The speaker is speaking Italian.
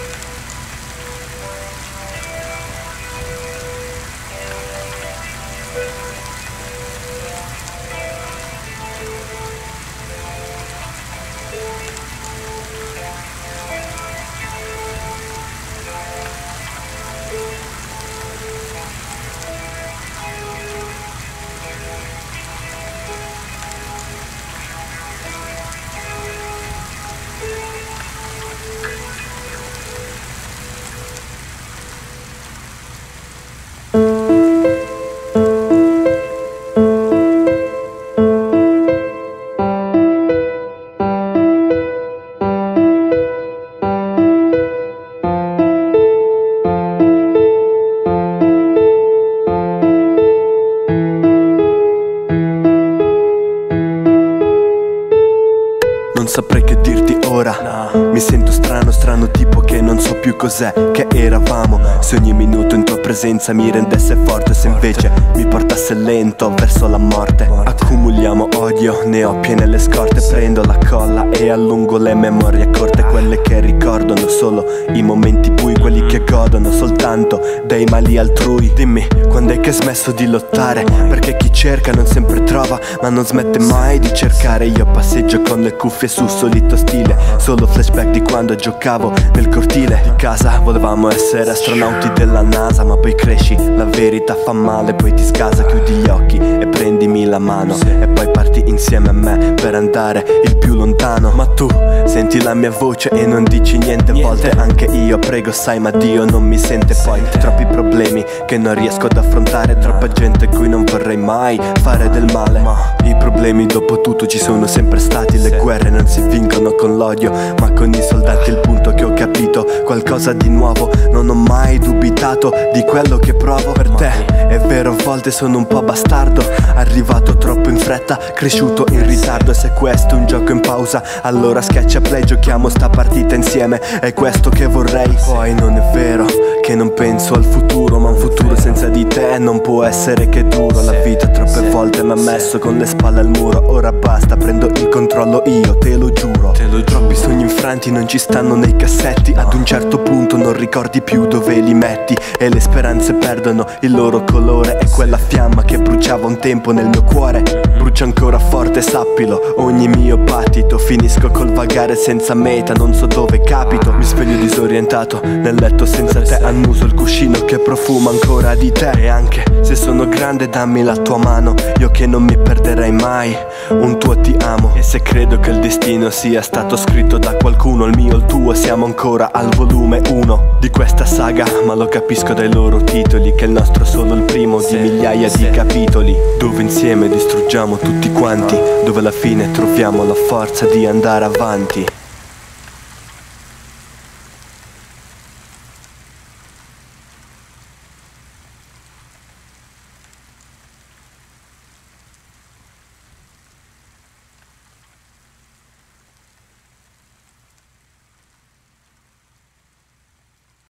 Non saprei che dirti ora. Mi sento strano, strano tipo che non so più cos'è Che eravamo. Se ogni minuto in tua presenza mi rendesse forte Se invece mi portasse lento verso la morte. Accumuliamo odio, ne ho piene le scorte. Prendo la colla e allungo le memorie corte Quelle che ricordano solo i momenti bui Quelli che soltanto dei mali altrui. Dimmi, quando è che hai smesso di lottare? Perché chi cerca non sempre trova Ma non smette mai di cercare. Io passeggio con le cuffie sul solito stile Solo flashback di quando giocavo nel cortile di casa. Volevamo essere astronauti della NASA Ma poi cresci, la verità fa male Poi ti scasa, chiudi gli occhi e prendimi la mano. E poi parti insieme a me per andare il più lontano. Ma tu senti la mia voce e non dici niente. A volte anche io prego sai ma Dio non mi sente. Poi Troppi problemi che non riesco ad affrontare. Troppa gente cui non vorrei mai fare del male. Ma i problemi dopo tutto ci sono sempre stati. Le guerre non si vincono con l'odio ma con i soldati. Il punto che ho capito qualcosa di nuovo. Non ho mai dubitato di quello che provo. Per te È vero a volte sono un po' bastardo. Arrivato troppo in fretta, cresciuto in ritardo. E se questo è un gioco in pausa Allora schiaccia play, giochiamo sta partita insieme. È questo che vorrei. Poi non è vero che non penso al futuro Ma un futuro senza di te non può essere che duro. La vita troppe volte mi ha messo con le spalle al muro. Ora basta, prendo il controllo io, te lo giuro. Te lo Troppi sogni infranti non ci stanno nei cassetti. Ad un certo punto non ricordi più dove li metti. E le speranze perdono il loro colore. E quella fiamma che bruciava un tempo nel mio cuore. Brucia ancora forte, sappilo. Ogni mio battito Finisco col vagare senza meta. Non so dove capito. Mi sveglio disorientato Nel letto senza te Annuso il cuscino che profuma ancora di te. E anche se sono grande dammi la tua mano. Io che non mi perderei mai. Un tuo ti amo. E se credo che il destino sia stato scritto da qualcuno Il mio, il tuo siamo ancora al volume 1 Di questa saga. Ma lo capisco dai loro titoli Che il nostro è solo il primo di migliaia di capitoli Dove insieme distruggiamo tutti quanti Dove alla fine troviamo la forza di andare avanti